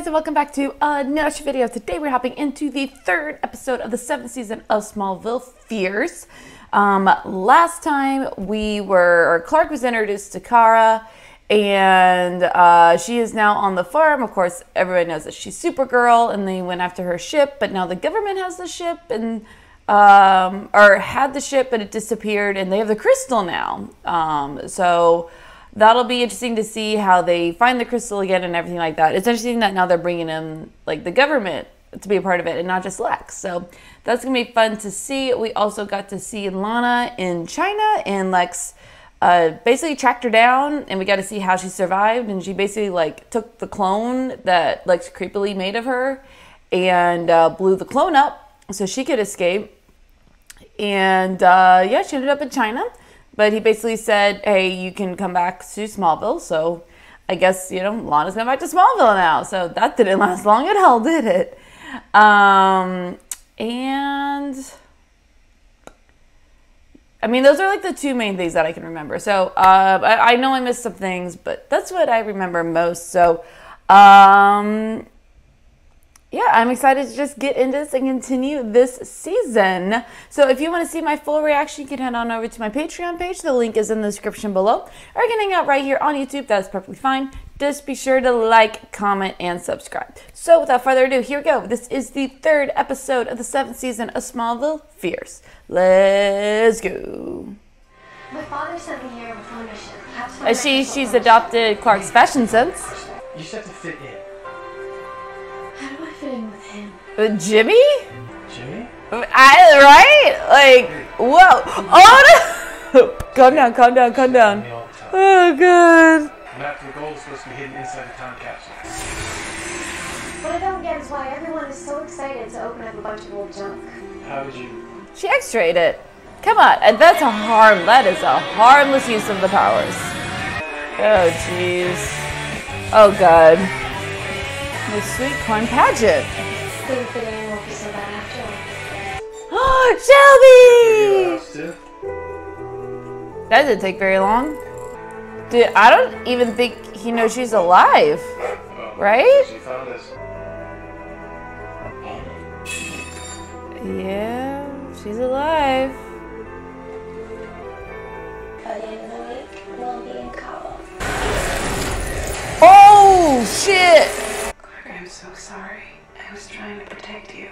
guys and welcome back to another video. Today we're hopping into the third episode of the seventh season of Smallville Fierce. Um, last time we were, Clark was introduced to Kara and uh, she is now on the farm. Of course, everybody knows that she's Supergirl and they went after her ship, but now the government has the ship and um, or had the ship, but it disappeared and they have the crystal now. Um, so that'll be interesting to see how they find the crystal again and everything like that. It's interesting that now they're bringing in like the government to be a part of it and not just Lex. So that's gonna be fun to see. We also got to see Lana in China and Lex uh, basically tracked her down and we got to see how she survived and she basically like took the clone that Lex creepily made of her and uh, blew the clone up so she could escape. And uh, yeah, she ended up in China but he basically said, hey, you can come back to Smallville. So I guess, you know, Lana's going back to Smallville now. So that didn't last long at all, did it? Um, and I mean, those are like the two main things that I can remember. So uh, I, I know I missed some things, but that's what I remember most. So um, yeah, I'm excited to just get into this and continue this season. So if you want to see my full reaction, you can head on over to my Patreon page. The link is in the description below. Or you can hang out right here on YouTube. That's perfectly fine. Just be sure to like, comment, and subscribe. So without further ado, here we go. This is the third episode of the seventh season of Smallville Fierce. Let's go. My father sent me here with one mission. Uh, she, she's adopted Clark's fashion sense. You just have to fit in. How do I fit in with him? Uh, Jimmy? Jimmy? I, right? Like, whoa. Oh, no. calm down, calm down, calm down. Me all the time. Oh, God. Map the goal is supposed to be hidden inside the time capsule. What I don't get is why everyone is so excited to open up a bunch of old junk. How would you? She x-rayed it. Come on, and that's a harm. That is a harmless use of the powers. Oh, jeez. Oh, God. Sweet corn all. Oh, Shelby! That didn't take very long. Dude, I don't even think he knows she's alive. Right? Yeah, she's alive. Oh, shit! Clark, I'm so sorry. I was trying to protect you.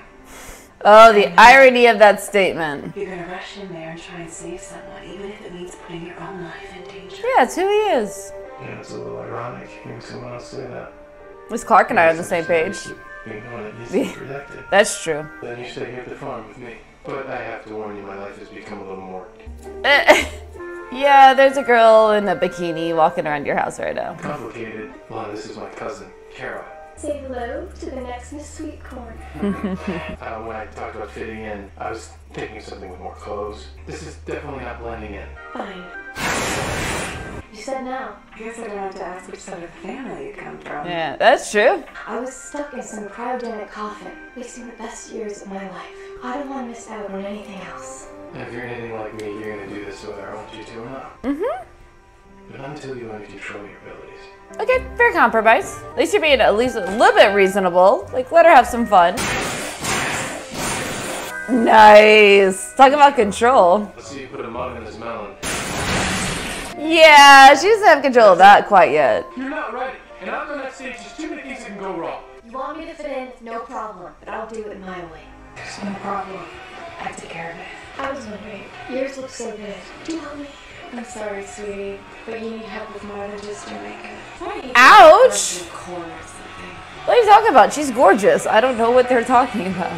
Oh, the irony of that statement. You're gonna rush in there and try and save someone, even if it means putting your own life in danger. Yeah, it's who he is. Yeah, it's a little ironic hearing someone else say that. At least Clark and I are on the same page. Being the one that needs to be protected. That's true. Then you stay here at the farm with me. But I have to warn you, my life has become a little more yeah, there's a girl in a bikini walking around your house right now. complicated. Well, this is my cousin, Kara. Say hello to the next Miss Sweet Corn. Uh, when I talked about fitting in, I was thinking something with more clothes. This is definitely not blending in. Fine. You said no. I guess I don't have to ask which side of the family you come from. Yeah, that's true. I was stuck in some cryogenic coffin, wasting the best years of my life. I don't want to miss out on anything else. And if you're anything like me, you're gonna do this whether I want you to or not. Mm-hmm. But until you learn to control your abilities. Okay, fair compromise. At least you're being at least a little bit reasonable. Like, let her have some fun. Nice. Talk about control. Let's see you put a mug in this melon. Yeah, she doesn't have control of that quite yet. You're not ready. And out on that stage, there's too many things that can go wrong. You want me to fit in? No problem. But I'll do it my way. There's no problem. I take care of it. I was wondering, yours looks so good. Do you help me? I'm sorry, sweetie, but you need help with more than just your makeup. Ouch! Like corn or something. What are you talking about? She's gorgeous. I don't know what they're talking about.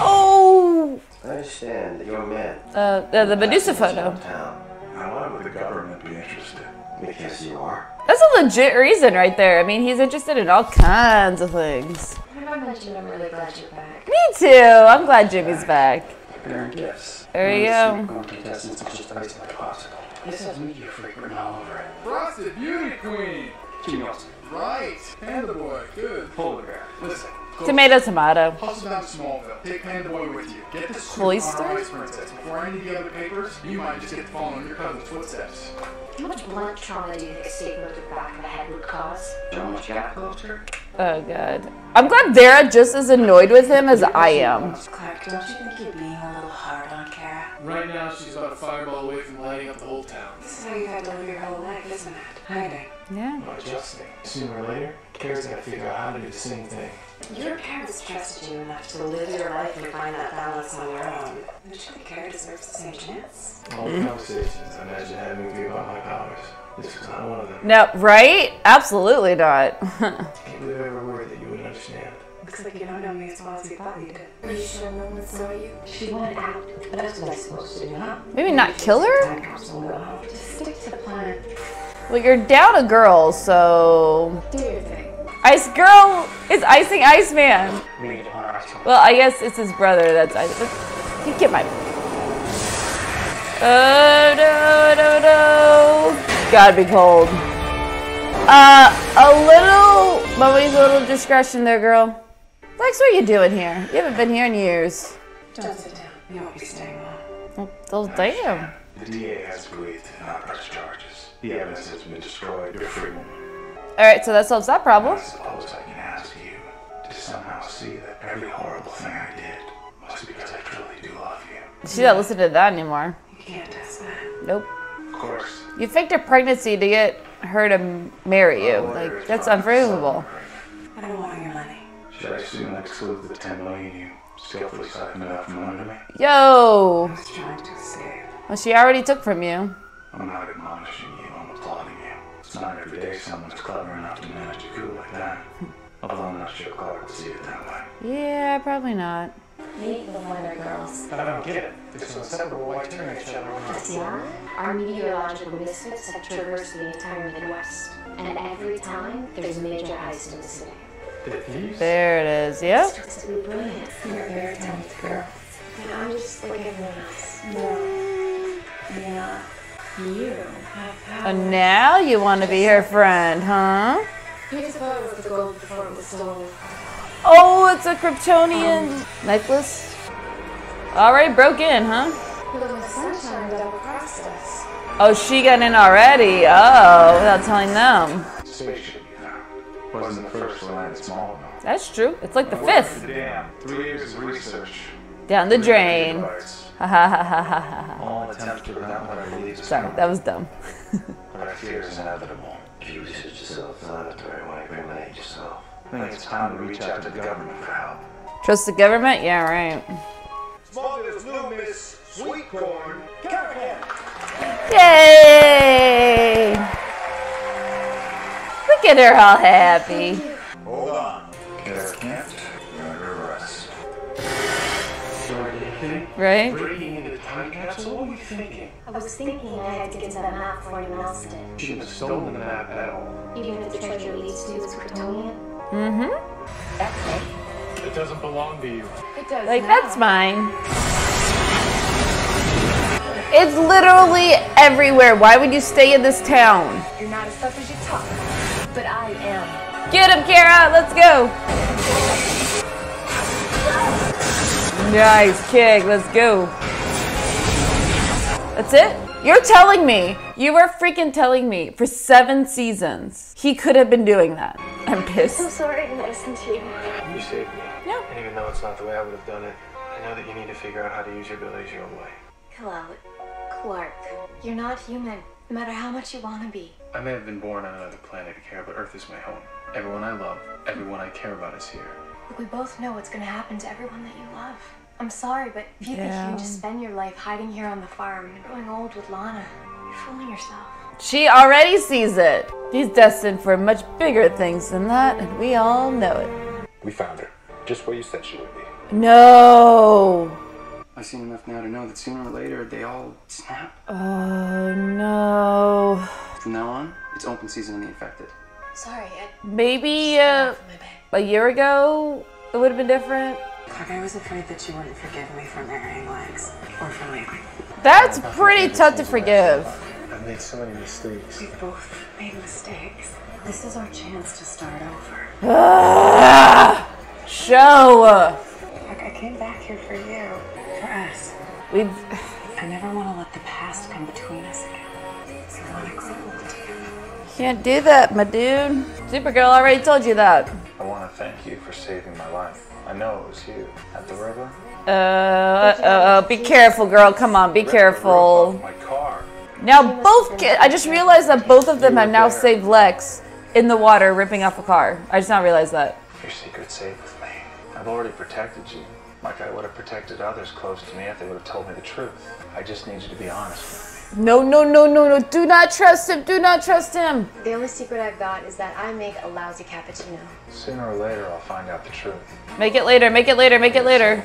Oh! I understand that you're a man. Uh, the, the Medusa photo. Town. Now, why would the government be interested? Because you are. That's a legit reason right there. I mean, he's interested in all kinds of things. Whenever I mentioned I'm really glad you're back. Me too. I'm glad Jimmy's back. Preparing gifts. There you go. the sweet corn contestants just icing like popsicle. This has media freak written all over it. Frosted Beauty Queen! Jimmy Olsen. Right! Panda Boy, good. Photograph. Listen. Tomato, tomato. Hustle down to Smallville. Take Panda Boy with you. Get this Cloister? on Ice Princess. Before any of the other papers, you might just get to follow in your cousin's footsteps. How much blunt trauma do you think a statement to the back of the head would cause? Show 'em what you got, poster. Oh god. I'm glad Vera just as annoyed with him as I am. Clark, don't you think you're being a little hard on Kara? Right now, she's about a fireball away from lighting up the whole town. This is how you've had to live your whole life, isn't it? Hiding. Yeah. I'm adjusting. Sooner or later, Kara's gonna figure out how to do the same thing. Your parents trusted you enough to live your life and find that balance on your own. Don't you think Kara deserves the same chance? All the conversations I imagine having with you about my powers. This was not one of them. No, right? Absolutely not. Can't believe every word that you would understand. Looks like you don't know me as well as you thought you did. Are you sure no one saw you? She wanted out. But that's what I'm supposed to do, huh? Maybe not kill her? Time capsule and go home. Just stick to the plan. Well, you're down a girl, so. Do your thing. Ice Girl is icing Iceman. We need to honor our time. Well, I guess it's his brother that's ice. You get my. Oh no, no, no. Gotta be cold. Uh, a little, mommy's a little discretion there, girl. Lex, what are you doing here? You haven't been here in years. Don't sit down. You won't be staying long. Oh, damn. The DA has agreed to not press charges. The evidence has been destroyed. You're free woman. All right, so that solves that problem. I suppose I can ask you to somehow see that every horrible thing I did was because I truly do love you. She not listen to that anymore. You can't test that. Nope. Of course. You faked a pregnancy to get her to marry you. Like that's unforgivable. I don't want your money. Should I assume that excludes the 10 million you skillfully siphoned out from under me? Yo, I was trying to escape. well, she already took from you. I'm not admonishing you, I'm applauding you. It's not every day someone's clever enough to manage a coup like that. Although I'm not sure Clark would see it that way. Yeah, probably not. Meet the Wonder Girls. I don't get it. They're so inseparable. Why turn each other on? Yeah, our meteorological misfits have traversed the entire Midwest. And every time, there's a major heist in the city. The thieves? There it is. Yep. Just to be brilliant. You're a very. And I'm just like everyone else. No, you're. You. And now you want to be her friend, huh? Here's a photo the gold before it was stolen. Oh, it's a Kryptonian um, necklace. Already broke in, huh? But when the sunshine double crossed us. Oh, she got in already. Oh, without telling them. Spaceship you found. Wasn't the first to land small enough. That's true. It's like the fifth. Damn, three years of research. Down the drain. Gigabytes. Ha ha ha ha ha ha. All attempts to prevent what I believe is Sorry, that was dumb. But I fear is inevitable. If you research yourself, inflammatory, why incriminate yourself? I think it's time to reach out to the government for help. Trust the government? Yeah, right. Smallville's new Miss Sweetcorn, Kara Yay! Look at her all happy. Hold on. Kara Kent, you're under arrest. Sorry, anything? Right? Breaking into the time capsule? What were you thinking? I was thinking I had to get to that map before anyone else did. She shouldn't have stolen the map at all. Even if the treasure leads to its Kryptonian. Mm-hmm. That's It doesn't belong to you. It does Like, that's mine. It's literally everywhere. Why would you stay in this town? You're not as tough as you talk. But I am. Get him, Kara! Let's go! Nice kick. Let's go. That's it? You're telling me, you were freaking telling me for seven seasons he could have been doing that. I'm pissed. I'm pissed. sorry I didn't listen to you. You saved me. Yeah. And even though it's not the way I would have done it, I know that you need to figure out how to use your abilities your own way. Hello, Clark. You're not human, no matter how much you want to be. I may have been born on another planet, Kara, but Earth is my home. Everyone I love, everyone I care about is here. Look, we both know what's gonna happen to everyone that you love. I'm sorry, but if you think you can just spend your life hiding here on the farm and growing old with Lana, you're fooling yourself. She already sees it. She's destined for much bigger things than that, and we all know it. We found her. Just where you said she would be. No. I've seen enough now to know that sooner or later they all snap. Oh no. From now on, it's open season on the infected. Sorry, I Maybe uh, a year ago it would have been different. Clark, I was afraid that you wouldn't forgive me for marrying Lex. Or for leaving. That's pretty tough to forgive. I've made so many mistakes. We've both made mistakes. This is our chance to start over. Ah, show. Clark, I came back here for you. For us. We've. I never want to let the past come between us again. So I want to grow together. Can't do that, my dude. Supergirl already told you that. I want want to thank you for saving my life. I know it was you at the river. Uh, uh, uh, be careful, girl. Come on, be Ripped the roof careful. my car. Now both. Ki- I just realized that both of them have now saved Lex in the water, ripping off a car. I just not realized that. Your secret's safe with me. I've already protected you, like I would have protected others close to me if they would have told me the truth. I just need you to be honest with me. No, no, no, no, no. Do not trust him. Do not trust him. The only secret I've got is that I make a lousy cappuccino. Sooner or later, I'll find out the truth. Make it later. Make it later. Make it later.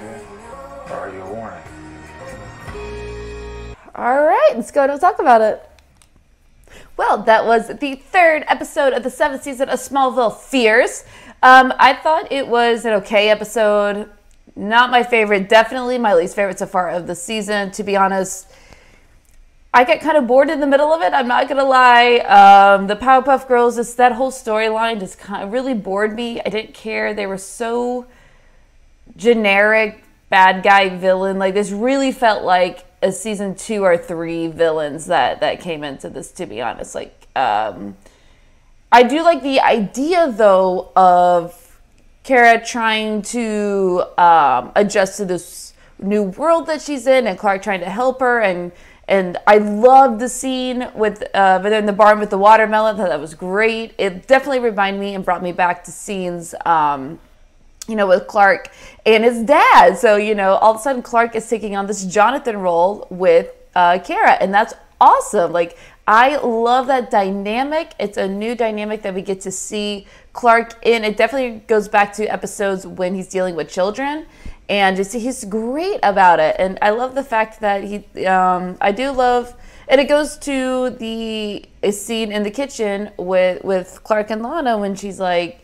Or are you a warning? All right, let's go and talk about it. Well, that was the third episode of the seventh season of Smallville Fierce. Um, I thought it was an okay episode. Not my favorite. Definitely my least favorite so far of the season. To be honest, I get kind of bored in the middle of it. I'm not gonna lie. Um, the Powerpuff Girls, just that whole storyline, just kind of really bored me. I didn't care. They were so generic bad guy villain. Like this really felt like a season two or three villains that that came into this. To be honest, like um, I do like the idea though of Kara trying to um, adjust to this new world that she's in, and Clark trying to help her and. And I loved the scene with uh, in the barn with the watermelon. Thought that was great. It definitely reminded me and brought me back to scenes um, you know, with Clark and his dad. So, you know, all of a sudden Clark is taking on this Jonathan role with uh, Kara, and that's awesome. Like, I love that dynamic. It's a new dynamic that we get to see Clark in. It definitely goes back to episodes when he's dealing with children. And just, he's great about it. And I love the fact that he, um, I do love, and it goes to the scene in the kitchen with, with Clark and Lana when she's like,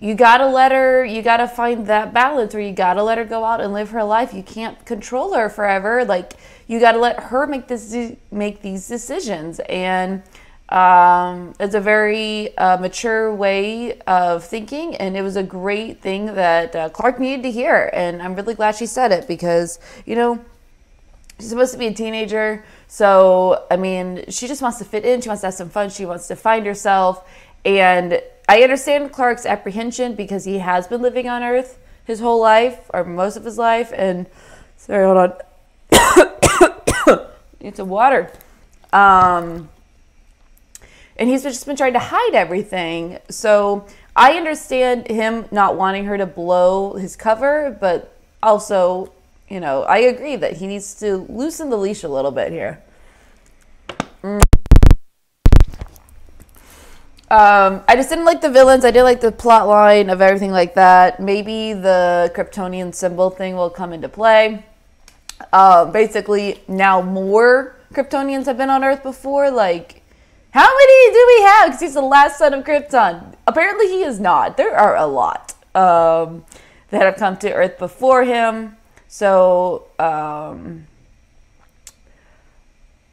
you gotta let her you gotta find that balance or you gotta let her go out and live her life you can't control her forever like you gotta let her make this make these decisions. And um, it's a very uh, mature way of thinking. And it was a great thing that uh, clark needed to hear. And i'm really glad she said it because you know she's supposed to be a teenager. So i mean she just wants to fit in. She wants to have some fun. She wants to find herself. And I understand Clark's apprehension because he has been living on Earth his whole life or most of his life. And sorry, hold on. Need some water. Um, and he's just been trying to hide everything. So I understand him not wanting her to blow his cover, but also, you know, I agree that he needs to loosen the leash a little bit here. Um, I just didn't like the villains. I did like the plot line of everything like that. Maybe the Kryptonian symbol thing will come into play. Uh, basically, now more Kryptonians have been on Earth before. Like, how many do we have? Because he's the last son of Krypton. Apparently, he is not. There are a lot um, that have come to Earth before him. So, um,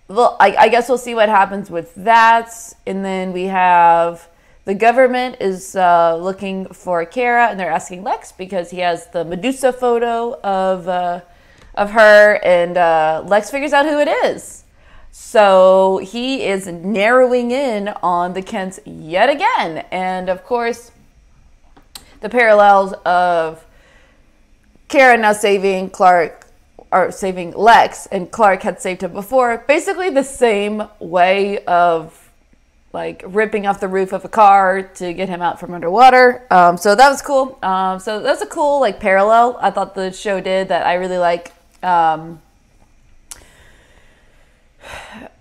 well, I, I, guess we'll see what happens with that. And then we have the government is uh, looking for Kara, and they're asking Lex because he has the Medusa photo of uh, of her, and uh, Lex figures out who it is. So he is narrowing in on the Kents yet again, and of course, the parallels of Kara now saving Clark or saving Lex, and Clark had saved him before. Basically, the same way of like ripping off the roof of a car to get him out from underwater. Um, so that was cool. Um, so that's a cool like parallel. I thought the show did that. I really like. Um,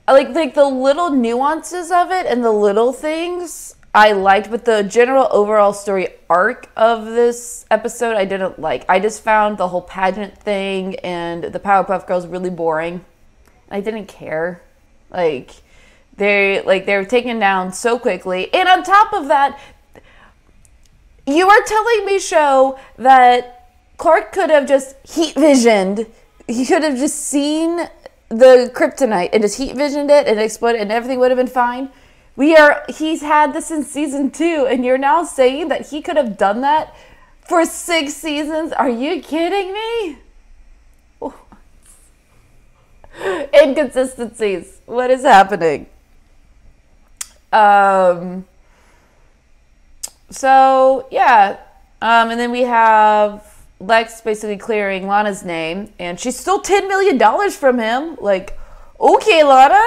like like the little nuances of it and the little things I liked, but the general overall story arc of this episode I didn't like. I just found the whole pageant thing and the Powerpuff Girls really boring. I didn't care. Like they like they were taken down so quickly. And on top of that, you are telling me, show, that Clark could have just heat visioned. He could have just seen the kryptonite and just heat visioned it and exploded and everything would have been fine. We are he's had this in season 2 and you're now saying that he could have done that for 6 seasons? Are you kidding me? Inconsistencies. What is happening? Um so yeah, Um, and then we have Lex basically clearing Lana's name, and she stole ten million dollars from him. Like, okay, Lana.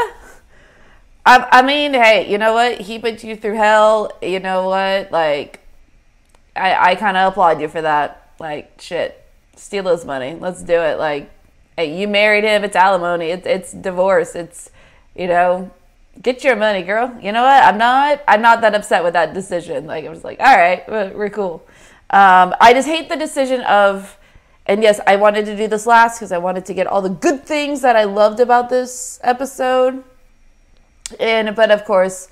I, I mean, hey, you know what? He put you through hell. You know what? Like, I, I kind of applaud you for that. Like, shit, steal his money. Let's do it. Like, hey, you married him. It's alimony. It's it's divorce. It's, you know, get your money, girl. You know what? I'm not. I'm not that upset with that decision. Like, I was like, all right, we're cool. Um, I just hate the decision of, and yes, I wanted to do this last because I wanted to get all the good things that I loved about this episode. And but of course,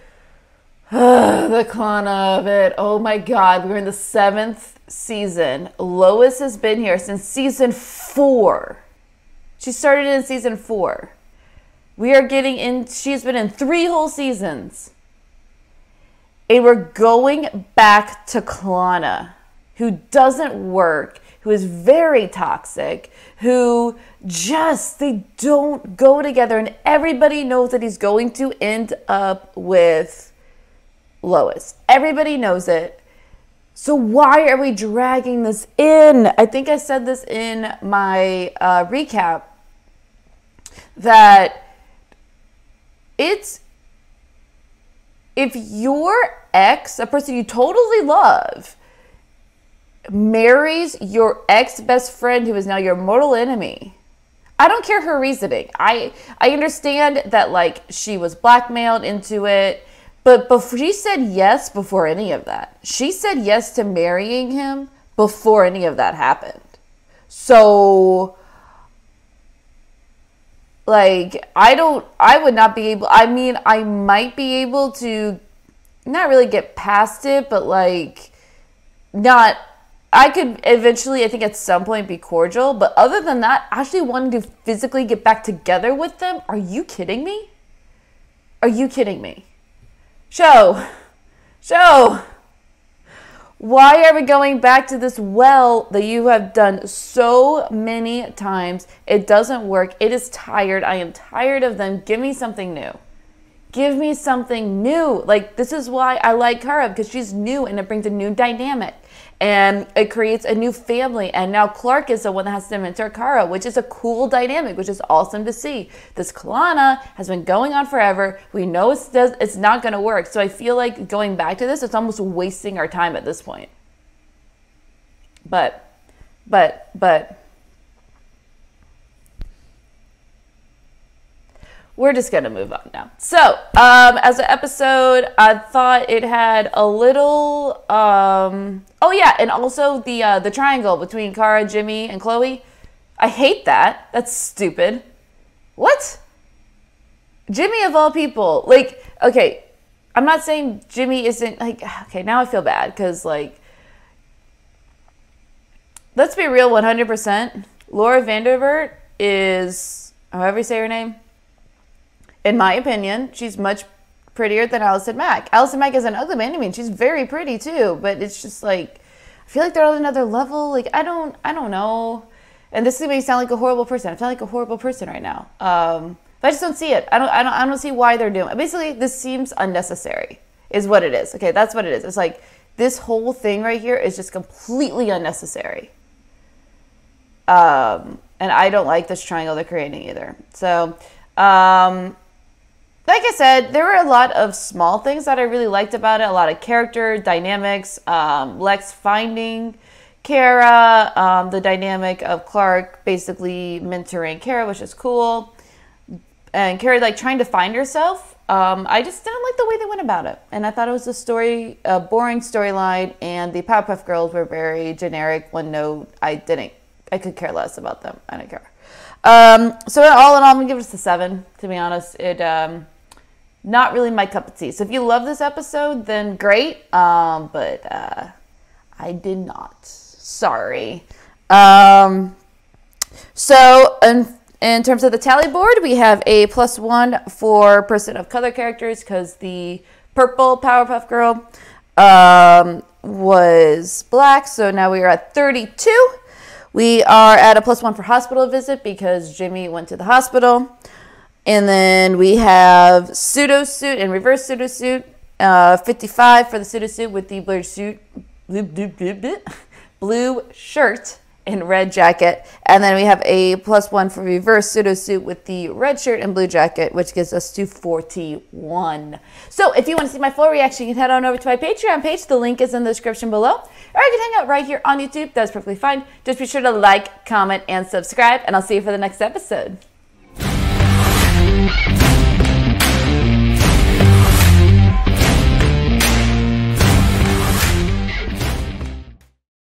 the con of it. Oh my God, we're in the seventh season. Lois has been here since season four. She started in season four. We are getting in. She's been in three whole seasons. And we're going back to Clana, who doesn't work, who is very toxic, who just, they don't go together. And everybody knows that he's going to end up with Lois. Everybody knows it. So why are we dragging this in? I think I said this in my uh, recap that it's if your ex, a person you totally love, marries your ex best friend who is now your mortal enemy. I don't care her reasoning. I I understand that like she was blackmailed into it, but before she said yes before any of that. She said yes to marrying him before any of that happened. So like I don't I would not be able I mean I might be able to not really get past it but like not I could eventually I think at some point be cordial but other than that actually wanting to physically get back together with them are you kidding me are you kidding me show show why are we going back to this well that you have done so many times? It doesn't work. It is tired. I am tired of them. Give me something new. Give me something new. Like, this is why I like Kara because she's new and it brings a new dynamic and it creates a new family. And now Clark is the one that has to mentor Kara, which is a cool dynamic, which is awesome to see. This Clana has been going on forever. We know it's it's not going to work. So I feel like going back to this, it's almost wasting our time at this point. But, but, but. We're just gonna move on now. So, um, as an episode, I thought it had a little. Um, oh yeah, and also the uh, the triangle between Kara, Jimmy, and Chloe. I hate that. That's stupid. What? Jimmy of all people, like, okay, I'm not saying Jimmy isn't like. Okay, now I feel bad because like. Let's be real, 100%. Laura Vanderbilt is, however you say her name, in my opinion, she's much prettier than Allison Mack. Allison Mack is an ugly man. I mean, she's very pretty too, but it's just like I feel like they're on another level. Like I don't, I don't know. And this is me sound like a horrible person. I feel like a horrible person right now. Um, but I just don't see it. I don't, I don't, I don't see why they're doing. It. Basically, this seems unnecessary. Is what it is. Okay, that's what it is. It's like this whole thing right here is just completely unnecessary. Um, and I don't like this triangle they're creating either. So, um, like I said, there were a lot of small things that I really liked about it. A lot of character dynamics. Um, Lex finding Kara, um, the dynamic of Clark basically mentoring Kara, which is cool, and Kara like trying to find herself. Um, I just didn't like the way they went about it, and I thought it was a story, a boring storyline, and the Powerpuff Girls were very generic. One note, I didn't, I could care less about them. I don't care. Um, so all in all, I'm gonna give it a seven. To be honest, it um, not really my cup of tea. So if you love this episode, then great. Um, but uh, I did not. Sorry. Um, so in, in terms of the tally board, we have a plus one for person of color characters because the purple Powerpuff Girl um, was black. So now we are at 32. We are at a plus one for hospital visit because Jimmy went to the hospital. And then we have pseudo suit and reverse pseudo suit. Uh, 55 for the pseudo suit with the blurred suit blue, blue, blue, blue, blue shirt and red jacket. And then we have a plus one for reverse pseudo suit with the red shirt and blue jacket, which gives us to 41. So if you want to see my full reaction, you can head on over to my Patreon page. The link is in the description below. Or you can hang out right here on YouTube. That's perfectly fine. Just be sure to like, comment, and subscribe. And I'll see you for the next episode. Mm-hmm.